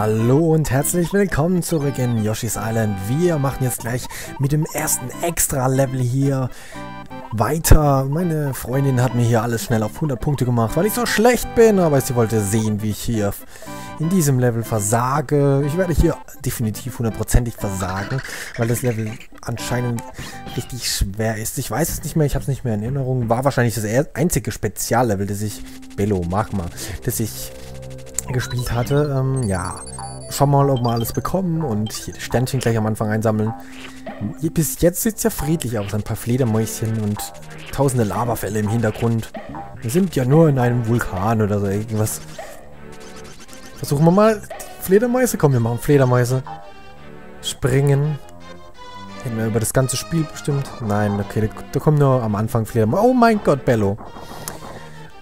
Hallo und herzlich willkommen zurück in Yoshi's Island. Wir machen jetzt gleich mit dem ersten Extra-Level hier weiter. Meine Freundin hat mir hier alles schnell auf 100 Punkte gemacht, weil ich so schlecht bin, aber sie wollte sehen, wie ich hier in diesem Level versage. Ich werde hier definitiv hundertprozentig versagen, weil das Level anscheinend richtig schwer ist. Ich weiß es nicht mehr, ich habe es nicht mehr in Erinnerung. War wahrscheinlich das einzige Speziallevel, das ich, Bello, Magma, das ich gespielt hatte. Ähm, ja, schauen wir mal, ob wir alles bekommen und hier das Sternchen gleich am Anfang einsammeln. Bis jetzt sieht es ja friedlich aus. Ein paar Fledermäuschen und tausende Lavafälle im Hintergrund. Wir sind ja nur in einem Vulkan oder so irgendwas. Versuchen wir mal Fledermäuse. Komm, wir machen Fledermäuse. Springen. Hätten wir über das ganze Spiel bestimmt. Nein, okay, da, kommen nur am Anfang Fledermäuse. Oh mein Gott, Bello.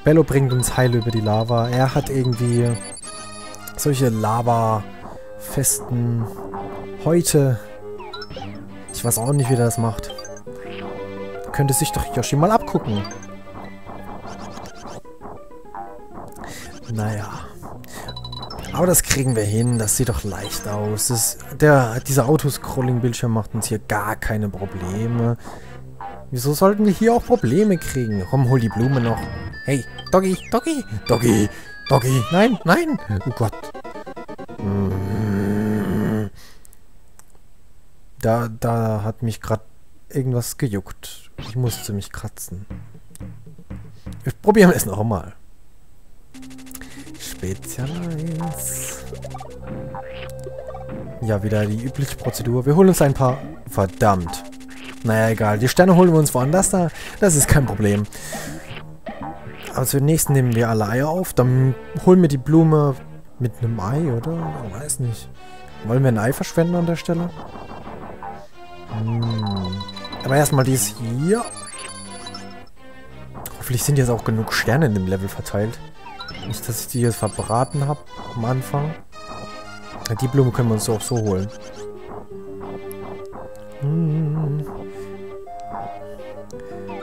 Bello bringt uns Heil über die Lava. Er hat irgendwie solche Lava-festen Häute. Ich weiß auch nicht, wie der das macht. könnte sich doch Yoshi mal abgucken. Naja. Aber das kriegen wir hin. Das sieht doch leicht aus. Das, der, dieser Autoscrolling-Bildschirm macht uns hier gar keine Probleme. Wieso sollten wir hier auch Probleme kriegen? Komm, hol die Blume noch. Hey, Doggy, Doggy, Doggy, Doggy. Nein, nein. Oh Gott. Da, da hat mich gerade irgendwas gejuckt. Ich musste mich kratzen. Wir probieren es noch mal. Spezial 1. Ja, wieder die übliche Prozedur. Wir holen uns ein paar... Verdammt. Naja, egal. Die Sterne holen wir uns woanders da. Das ist kein Problem. Aber zunächst nehmen wir alle Eier auf. Dann holen wir die Blume mit einem Ei, oder? Ich weiß nicht. Wollen wir ein Ei verschwenden an der Stelle? Hm. Aber erstmal dies hier. Hoffentlich sind jetzt auch genug Sterne in dem Level verteilt. Nicht, dass ich die jetzt verbraten habe am Anfang. Die Blume können wir uns auch so holen. Hm.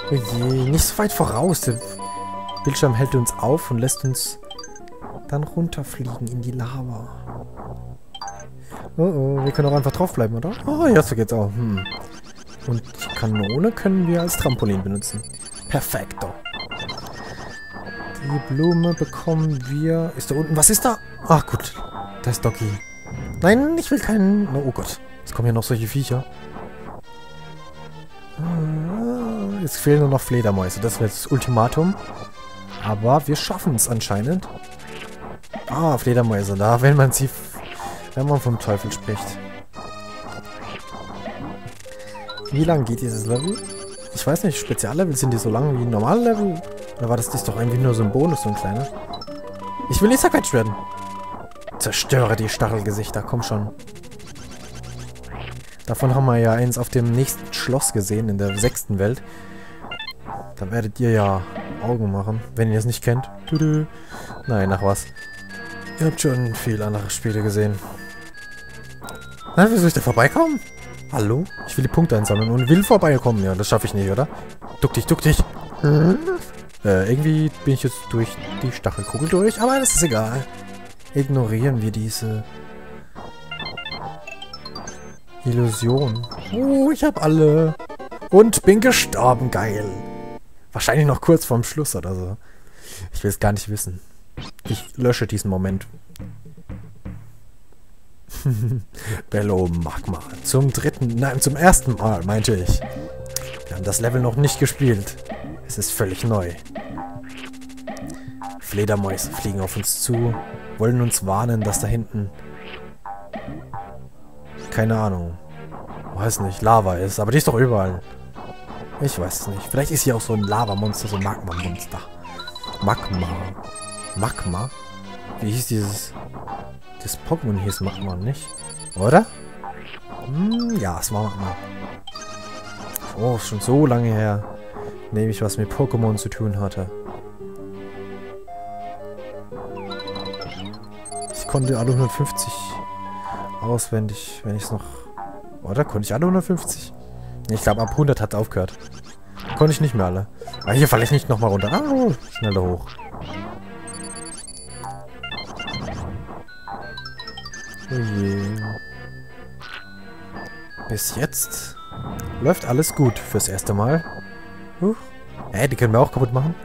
Oh je, nicht so weit voraus. Der Bildschirm hält uns auf und lässt uns dann runterfliegen in die Lava. Oh oh, wir können auch einfach draufbleiben, oder? Oh, ja, so geht's auch. Hm. Und die Kanone können wir als Trampolin benutzen. Perfekto. Die Blume bekommen wir... Ist da unten... Was ist da? Ach gut, da ist Doki. Nein, ich will keinen... Oh Gott, jetzt kommen ja noch solche Viecher. Ah, jetzt fehlen nur noch Fledermäuse. Das wäre das Ultimatum. Aber wir schaffen es anscheinend. Ah, Fledermäuse. Da, wenn man sie wenn man vom Teufel spricht. Wie lang geht dieses Level? Ich weiß nicht, Speziallevel sind die so lang wie normale Level? Oder war das nicht doch irgendwie nur so ein Bonus, so ein kleiner? Ich will nicht zerquetscht werden. Zerstöre die Stachelgesichter, komm schon. Davon haben wir ja eins auf dem nächsten Schloss gesehen, in der sechsten Welt. Da werdet ihr ja Augen machen, wenn ihr es nicht kennt. Nein, nach was. Ihr habt schon viele andere Spiele gesehen. Na, wie soll ich da vorbeikommen? Hallo? Ich will die Punkte einsammeln und will vorbeikommen. Ja, das schaffe ich nicht, oder? Duck dich, duck dich. Hm? Äh, irgendwie bin ich jetzt durch die Stachelkugel durch, aber das ist egal. Ignorieren wir diese Illusion. Oh, ich habe alle. Und bin gestorben, geil. Wahrscheinlich noch kurz vorm Schluss oder so. Ich will es gar nicht wissen. Ich lösche diesen Moment. Bello Magma. Zum dritten, nein, zum ersten Mal, meinte ich. Wir haben das Level noch nicht gespielt. Es ist völlig neu. Fledermäuse fliegen auf uns zu, wollen uns warnen, dass da hinten... Keine Ahnung. Weiß nicht, Lava ist, aber die ist doch überall. Ich weiß es nicht. Vielleicht ist hier auch so ein Lavamonster, so ein Magma-Monster. Magma. Magma? Wie hieß dieses... Das Pokémon hieß Magma, nicht? Oder? Hm, ja, es war Magma. Oh, schon so lange her. Nehme ich was mit Pokémon zu tun hatte. Ich konnte alle 150 auswendig, wenn ich es noch... Oder? Konnte ich alle 150? Ich glaube, ab 100 hat es aufgehört. Konnte ich nicht mehr alle. Aber hier falle ich nicht nochmal runter. Ah, schneller hoch. Oh je. Bis jetzt läuft alles gut fürs erste Mal. Huch. Hä, die können wir auch kaputt machen.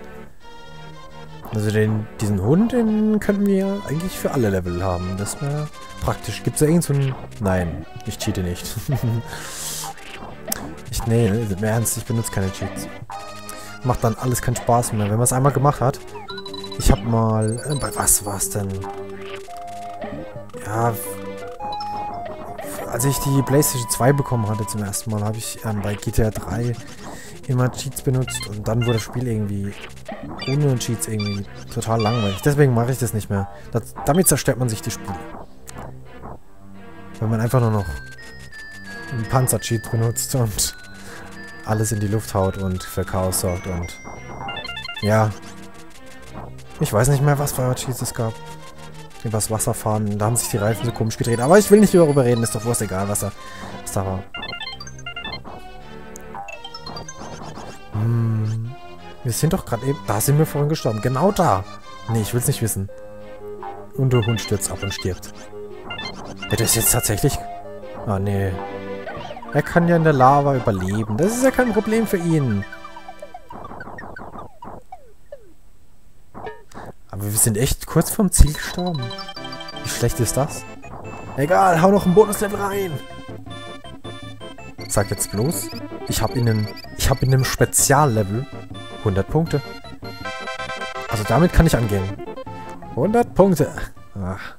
Also den, diesen Hund, den könnten wir eigentlich für alle Level haben. Das wäre praktisch. Gibt es da irgend so einen... Nein, ich cheate nicht. nee, im Ernst, ich benutze keine Cheats. Macht dann alles keinen Spaß mehr. Wenn man es einmal gemacht hat. Ich habe mal... Äh, bei was war es denn? Ja... Als ich die Playstation 2 bekommen hatte zum ersten Mal, habe ich ähm, bei GTA 3 immer Cheats benutzt und dann wurde das Spiel irgendwie ohne Cheats irgendwie total langweilig. Deswegen mache ich das nicht mehr. Das, damit zerstört man sich die Spiele. Wenn man einfach nur noch einen Panzer-Cheat benutzt und alles in die Luft haut und für Chaos sorgt und ja. Ich weiß nicht mehr, was für Cheats es gab. Übers Wasser fahren, da haben sich die Reifen so komisch gedreht. Aber ich will nicht darüber reden, ist doch wurscht egal, was da, was da war. Hm. Wir sind doch gerade eben... Da sind wir vorhin gestorben. Genau da. Nee, ich es nicht wissen. Und der Hund stürzt ab und stirbt. Ja, das jetzt tatsächlich... Ah, nee. Er kann ja in der Lava überleben. Das ist ja kein Problem für ihn. Aber wir sind echt kurz vom Ziel gestorben. Wie schlecht ist das? Egal, hau noch ein Bonuslevel rein. Sag jetzt bloß, ich habe in einem Speziallevel 100 Punkte. Also damit kann ich angehen. 100 Punkte. Ach.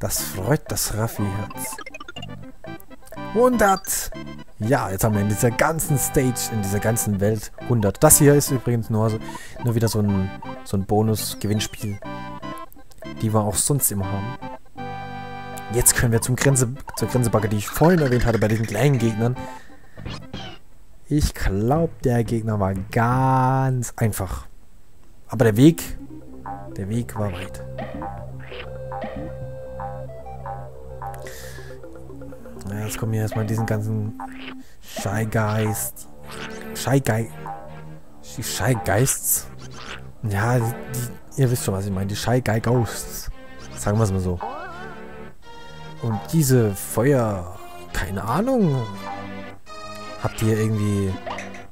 Das freut das Raffi-Herz. 100! Ja, jetzt haben wir in dieser ganzen Stage, in dieser ganzen Welt 100. Das hier ist übrigens nur, nur wieder so ein, so ein Bonus-Gewinnspiel, die wir auch sonst immer haben. Jetzt können wir zum Grenze, zur Grenzebacke, die ich vorhin erwähnt hatte, bei diesen kleinen Gegnern. Ich glaube, der Gegner war ganz einfach. Aber der Weg, der Weg war weit. Ja, jetzt kommen wir erstmal diesen ganzen Shy Geist. Shy Geist. Die Shy Geists. Ja, die, die, ihr wisst schon, was ich meine. Die Guy Ghosts. Sagen wir es mal so. Und diese Feuer... Keine Ahnung. Habt ihr irgendwie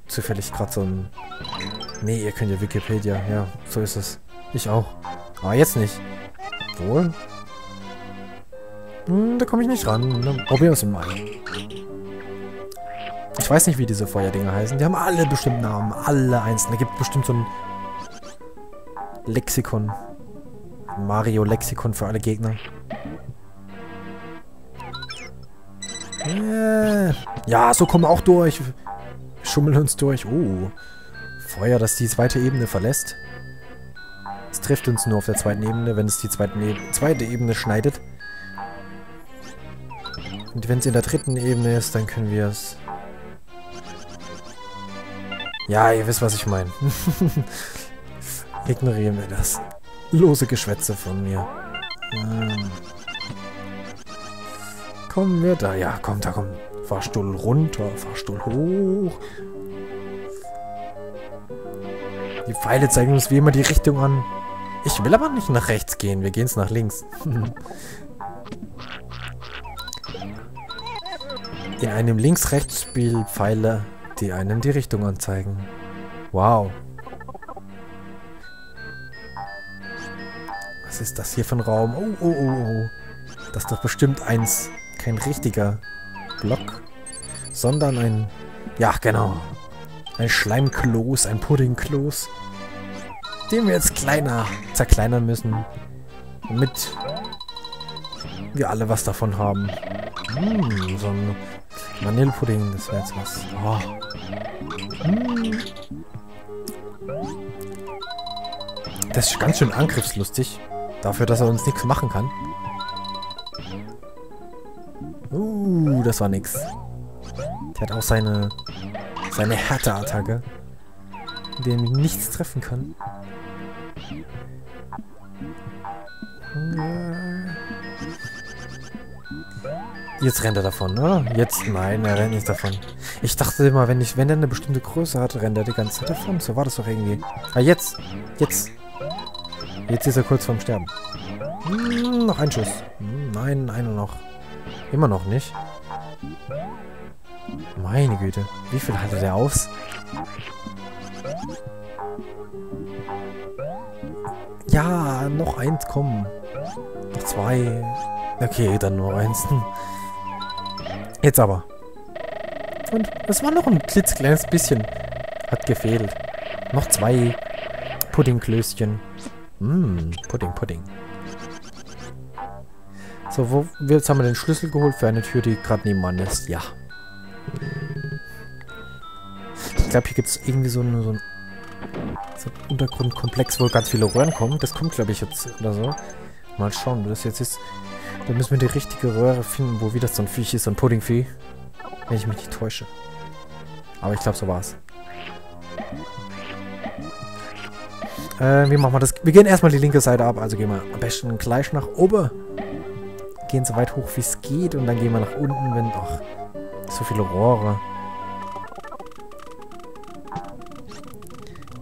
zufällig gerade so ein... Nee, ihr könnt ja Wikipedia. Ja, so ist es. Ich auch. Aber jetzt nicht. Wohl? Hm, da komme ich nicht ran. Dann probieren wir es mal. Ich weiß nicht, wie diese Feuerdinger heißen. Die haben alle bestimmt Namen. Alle einzeln. Da gibt bestimmt so ein Lexikon. Mario-Lexikon für alle Gegner. Äh. Ja, so kommen wir auch durch. Schummeln uns durch. Oh. Feuer, das die zweite Ebene verlässt. Es trifft uns nur auf der zweiten Ebene, wenn es die zweite, e zweite Ebene schneidet. Und wenn es in der dritten Ebene ist, dann können wir es... Ja, ihr wisst, was ich meine. Ignorieren wir das. Lose Geschwätze von mir. Hm. Kommen wir da? Ja, komm, da komm. Fahrstuhl runter, Fahrstuhl hoch. Die Pfeile zeigen uns wie immer die Richtung an. Ich will aber nicht nach rechts gehen. Wir gehen es nach links. In einem Links-Rechts-Spiel Pfeile, die einem die Richtung anzeigen. Wow. Was ist das hier für ein Raum? Oh, oh, oh, oh. Das ist doch bestimmt eins, kein richtiger Block, sondern ein, ja genau, ein Schleimkloß, ein Puddingkloß, den wir jetzt kleiner zerkleinern müssen, damit wir alle was davon haben. Hm, so ein Vanillepudding, das wäre jetzt was. Oh. Hm. Das ist ganz schön angriffslustig. Dafür, dass er uns nichts machen kann. Uh, das war nix. Der hat auch seine seine Härteattacke, der mich nichts treffen kann. Jetzt rennt er davon, oder? Jetzt, nein, er rennt nicht davon. Ich dachte immer, wenn ich, wenn er eine bestimmte Größe hat, rennt er die ganze Zeit davon. So war das doch irgendwie. Ah, jetzt. Jetzt. Jetzt ist er kurz vorm Sterben. Hm, noch ein Schuss. Hm, nein, einer noch. Immer noch nicht. Meine Güte. Wie viel hatte der aus? Ja, noch eins, komm. Noch zwei. Okay, dann nur eins. Jetzt aber. Und es war noch ein klitzekleines bisschen. Hat gefehlt. Noch zwei Puddingklößchen. Mmm, Pudding, Pudding. So, wo, jetzt haben wir den Schlüssel geholt für eine Tür, die gerade nebenan ist. Ja. Ich glaube, hier gibt es irgendwie so, eine, so ein so ein Untergrundkomplex, wo ganz viele Röhren kommen. Das kommt, glaube ich, jetzt oder so. Mal schauen, wie das jetzt ist. Da müssen wir die richtige Röhre finden, wo wieder so ein Viech ist, so ein Puddingvieh. Wenn ich mich nicht täusche. Aber ich glaube, so war es. Äh, wie machen wir das? Wir gehen erstmal die linke Seite ab, also gehen wir am besten gleich nach oben. Gehen so weit hoch, wie es geht und dann gehen wir nach unten, wenn... Ach, so viele Rohre.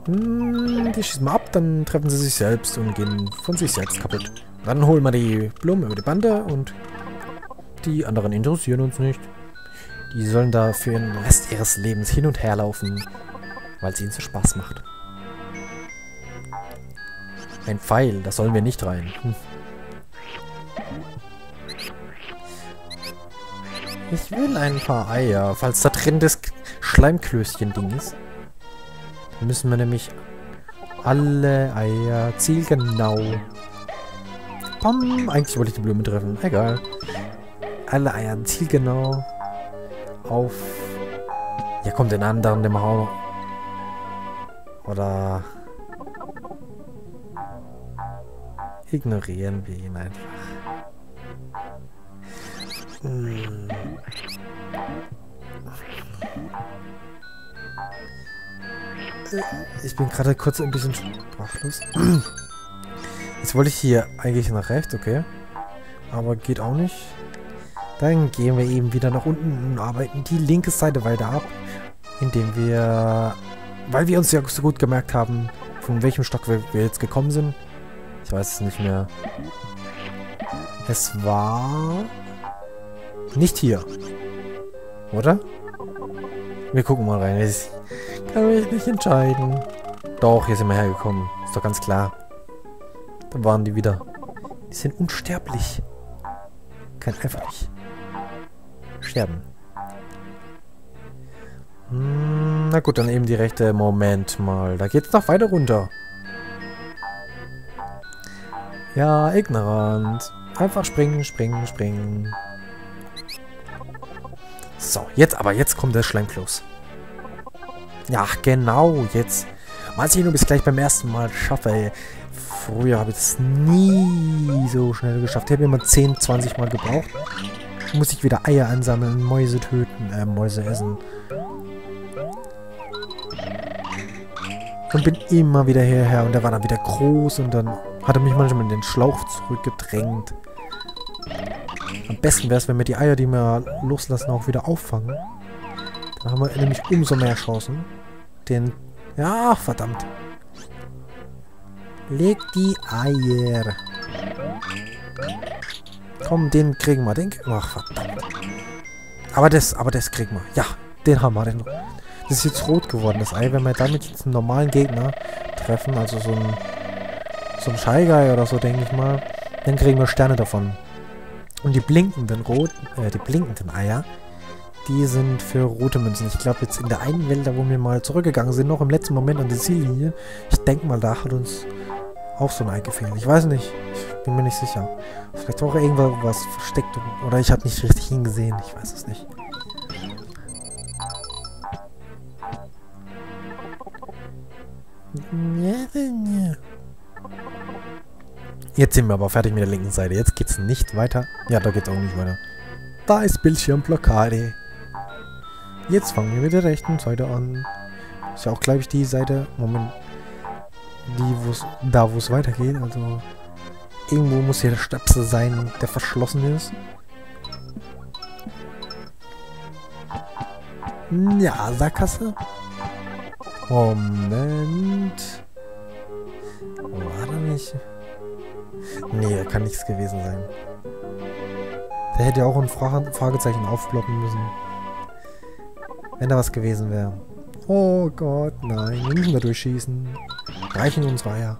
Hm, die schießen wir ab, dann treffen sie sich selbst und gehen von sich selbst kaputt. Dann holen wir die Blumen über die Bande und die anderen interessieren uns nicht. Die sollen da für den Rest ihres Lebens hin und her laufen, weil es ihnen so Spaß macht. Ein Pfeil, da sollen wir nicht rein. Hm. Ich will ein paar Eier, falls da drin das Schleimklößchen-Ding ist. Dann müssen wir nämlich alle Eier zielgenau. Bam, eigentlich wollte ich die Blume treffen. Egal. Alle Eier zielgenau auf... Ja, kommt den anderen, dem Hau... Oder... Ignorieren wir ihn einfach. Hm. Ich bin gerade kurz ein bisschen sprachlos. Jetzt wollte ich hier eigentlich nach rechts, okay. Aber geht auch nicht. Dann gehen wir eben wieder nach unten und arbeiten die linke Seite weiter ab. Indem wir, weil wir uns ja so gut gemerkt haben, von welchem Stock wir, wir jetzt gekommen sind, ich weiß es nicht mehr. Es war... Nicht hier. Oder? Wir gucken mal rein. Ich kann mich nicht entscheiden. Doch, hier sind wir hergekommen. Ist doch ganz klar. Da waren die wieder. Die sind unsterblich. Kann einfach nicht sterben. Hm, na gut, dann eben die rechte. Moment mal. Da geht's noch weiter runter. Ja, ignorant. Einfach springen, springen, springen. So, jetzt aber, jetzt kommt der Schleimkloß. Ja, genau, jetzt. Mal sehen, ob ich es gleich beim ersten Mal schaffe, ey. Früher habe ich es nie so schnell geschafft. Ich habe immer 10, 20 Mal gebraucht. Muss ich wieder Eier ansammeln, Mäuse töten, äh, Mäuse essen. Und bin immer wieder hierher und der war dann wieder groß und dann hat er mich manchmal in den Schlauch zurückgedrängt. Am besten wäre es, wenn wir die Eier, die wir loslassen, auch wieder auffangen. Dann haben wir nämlich umso mehr Chancen. Den... Ja, verdammt. Leg die Eier. Komm, den kriegen wir. Den... Ach, verdammt. Aber das, aber das kriegen wir. Ja, den haben wir. Den, das ist jetzt rot geworden, das Ei. Wenn wir damit jetzt einen normalen Gegner treffen, also so ein, so ein Scheigei oder so, denke ich mal, dann kriegen wir Sterne davon. Und die blinkenden roten, äh, die blinkenden Eier, die sind für rote Münzen. Ich glaube jetzt in der einen Welt, da wo wir mal zurückgegangen sind, noch im letzten Moment an die Ziellinie, ich denke mal, da hat uns auch so ein Ei gefehlt. Ich weiß nicht. Ich bin mir nicht sicher. Vielleicht war auch irgendwas versteckt oder ich habe nicht richtig hingesehen. Ich weiß es nicht. Jetzt sind wir aber fertig mit der linken Seite. Jetzt geht's nicht weiter. Ja, da geht's auch nicht weiter. Da ist Bildschirmblockade. Jetzt fangen wir mit der rechten Seite an. Ist ja auch, glaube ich, die Seite, Moment, die, wo's, da wo es weitergeht. Also, irgendwo muss hier der Stöpsel sein, der verschlossen ist. Ja, Sackgasse. Moment. War da nicht... Nee, kann nichts gewesen sein. Der hätte auch ein Fra Fragezeichen aufploppen müssen. Wenn da was gewesen wäre. Oh Gott, nein. Wir müssen da durchschießen. Reichen uns Reiher.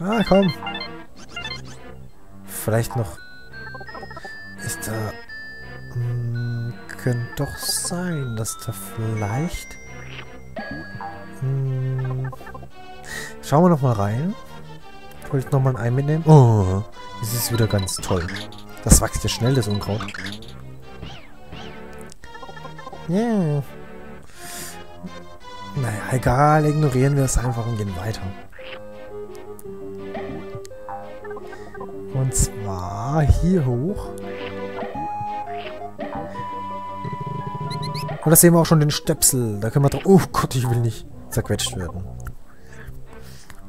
Ah, komm. Vielleicht noch... Ist da... Hm, könnte doch sein, dass da vielleicht... Hm, schauen wir noch mal rein. Ich wollte noch mal ein Ei mitnehmen. Oh, das ist wieder ganz toll. Das wächst ja schnell, das Unkraut. Yeah. Egal, ignorieren wir es einfach und gehen weiter. Und zwar hier hoch. Und da sehen wir auch schon den Stöpsel. Da können wir drauf... Oh Gott, ich will nicht zerquetscht werden.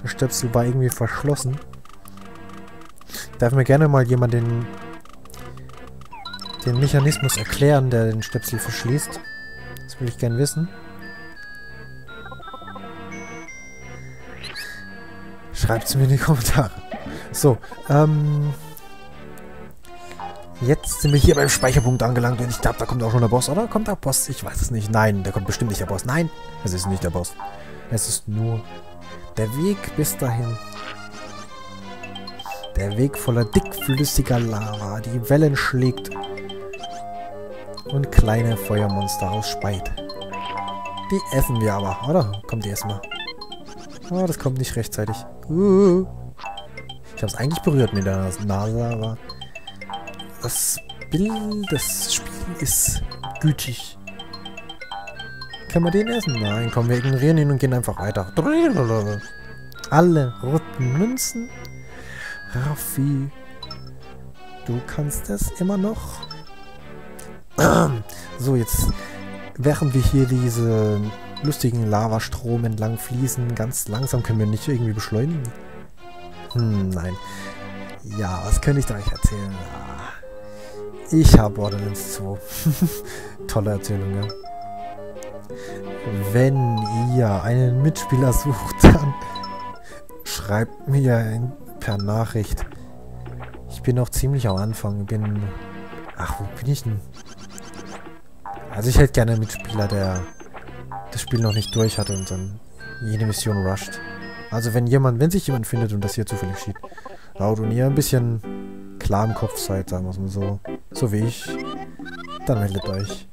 Der Stöpsel war irgendwie verschlossen. Darf mir gerne mal jemand den, den Mechanismus erklären, der den Stöpsel verschließt? Das will ich gern wissen. Schreibt es mir in die Kommentare. So, ähm... Jetzt sind wir hier beim Speicherpunkt angelangt und ich glaube, da kommt auch schon der Boss, oder? Kommt der Boss? Ich weiß es nicht. Nein, der kommt bestimmt nicht der Boss. Nein, es ist nicht der Boss. Es ist nur der Weg bis dahin. Der Weg voller dickflüssiger Lava, die Wellen schlägt und kleine Feuermonster ausspeit. Die essen wir aber, oder? Kommt die erstmal. Oh, das kommt nicht rechtzeitig. Ich habe es eigentlich berührt mit der Nase, aber das Bild, das Spiel ist gütig. Können wir den essen? Nein, komm, wir ignorieren ihn und gehen einfach weiter. Alle roten Münzen. Raffi, du kannst es immer noch. So, jetzt, während wir hier diese lustigen Lavastrom entlang fließen, ganz langsam können wir nicht irgendwie beschleunigen. Hm, nein. Ja, was könnte ich da euch erzählen? Ah, ich habe Borderlands 2. Tolle Erzählung, ja. Wenn ihr einen Mitspieler sucht, dann schreibt mir per Nachricht. Ich bin noch ziemlich am Anfang. Bin. Ach, wo bin ich denn? Also ich hätte gerne einen Mitspieler, der das Spiel noch nicht durch hat und dann jede Mission rusht. Also wenn jemand, wenn sich jemand findet und das hier zufällig geschieht, laut und ihr ein bisschen klar im Kopf seid, sagen wir es mal so, so wie ich, dann meldet euch.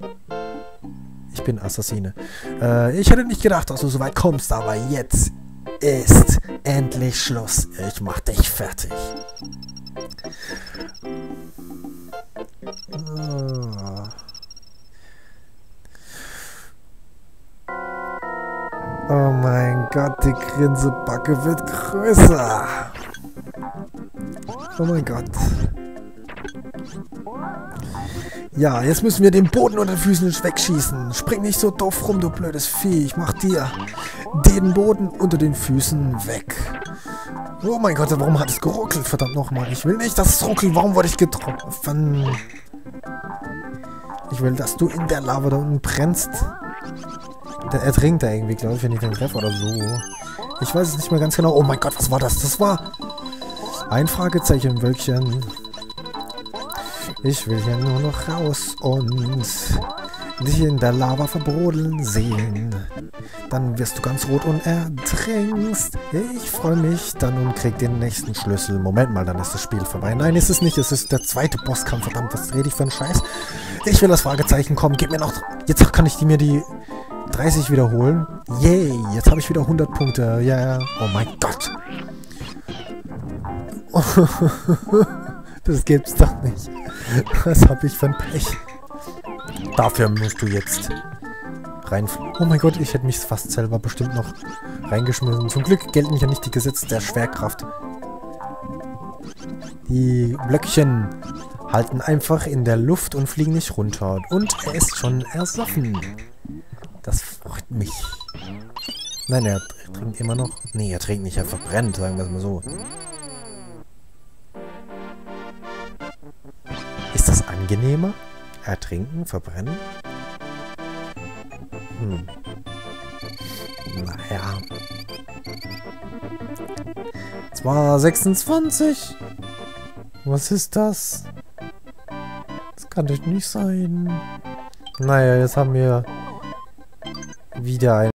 Ich bin Assassine. Äh, ich hätte nicht gedacht, dass du so weit kommst, aber jetzt ist endlich Schluss. Ich mach dich fertig. Oh. Gott, die Grinsebacke wird größer. Oh mein Gott. Ja, jetzt müssen wir den Boden unter den Füßen wegschießen. Spring nicht so doof rum, du blödes Vieh. Ich mach dir den Boden unter den Füßen weg. Oh mein Gott, warum hat es geruckelt? Verdammt nochmal. Ich will nicht, dass es ruckelt. Warum wurde ich getroffen? Ich will, dass du in der Lava da unten brennst. Der ertrinkt da irgendwie, glaube ich, wenn ich den treffe oder so. Ich weiß es nicht mehr ganz genau. Oh mein Gott, was war das? Das war ein Fragezeichen, Wölkchen. Ich will hier nur noch raus und dich in der Lava verbrodeln sehen. Dann wirst du ganz rot und ertrinkst. Ich freue mich dann und krieg den nächsten Schlüssel. Moment mal, dann ist das Spiel vorbei. Nein, ist es nicht. Es ist der zweite Bosskampf. Verdammt, was rede ich für einen Scheiß? Ich will das Fragezeichen kommen. Gib mir noch... Jetzt kann ich die mir die 30 wiederholen. Yay, jetzt habe ich wieder 100 Punkte. Ja, yeah. oh mein Gott. das gibt's doch nicht. Was habe ich für ein Pech? Dafür musst du jetzt reinfliegen. Oh mein Gott, ich hätte mich fast selber bestimmt noch reingeschmissen. Zum Glück gelten ja nicht die Gesetze der Schwerkraft. Die Blöckchen halten einfach in der Luft und fliegen nicht runter. Und er ist schon ersoffen. Das freut mich. Nein, er trinkt immer noch. Nee, er trinkt nicht, er verbrennt, sagen wir es mal so. Ist das angenehmer? Ertrinken? Verbrennen? Hm. Naja. zwar 26. Was ist das? Das kann doch nicht sein. Naja, jetzt haben wir wieder ein